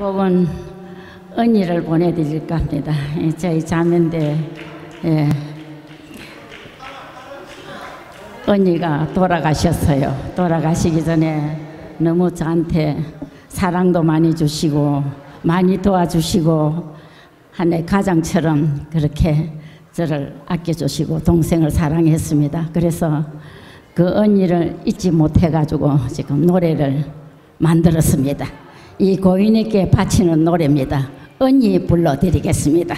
복은 언니를 보내드릴까 합니다. 예, 저희 자매인데 예. 언니가 돌아가셨어요. 돌아가시기 전에 너무 저한테 사랑도 많이 주시고 많이 도와주시고 한해 가장처럼 그렇게 저를 아껴주시고 동생을 사랑했습니다. 그래서 그 언니를 잊지 못해가지고 지금 노래를 만들었습니다. 이 고인에게 바치는 노래입니다. 언니 불러드리겠습니다.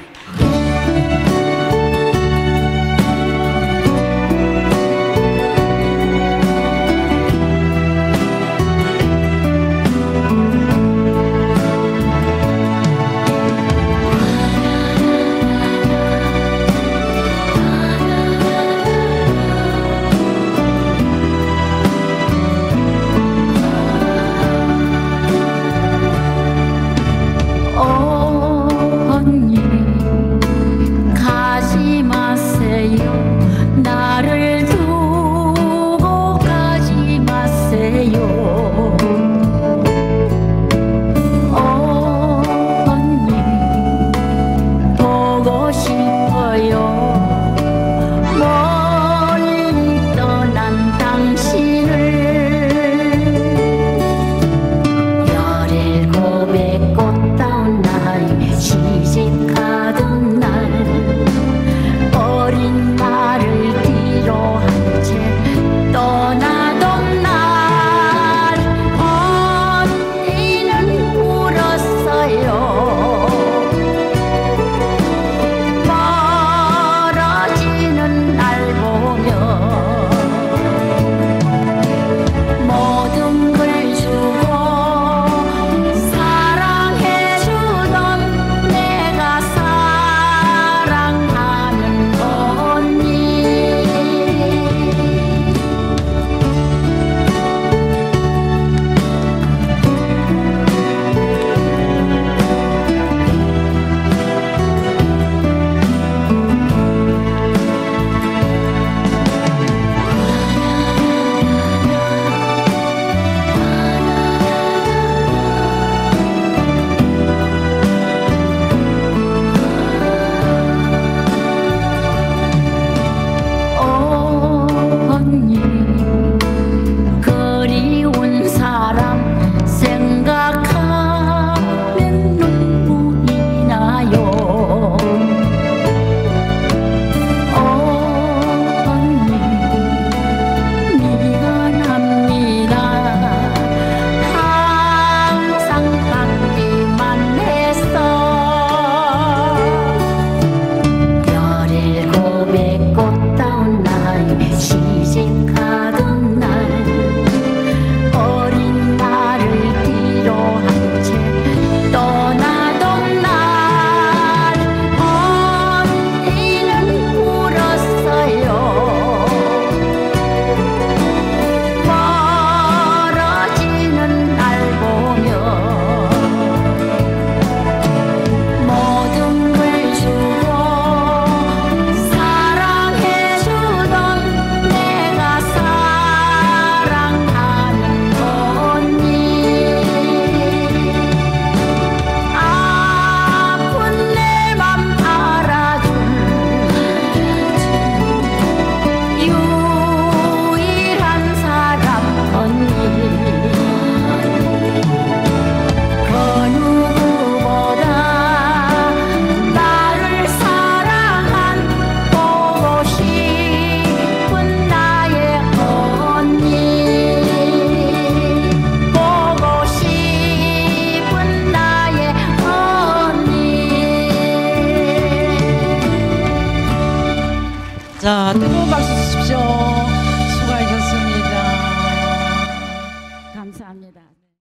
자, 뜨거운 박수 주십시오.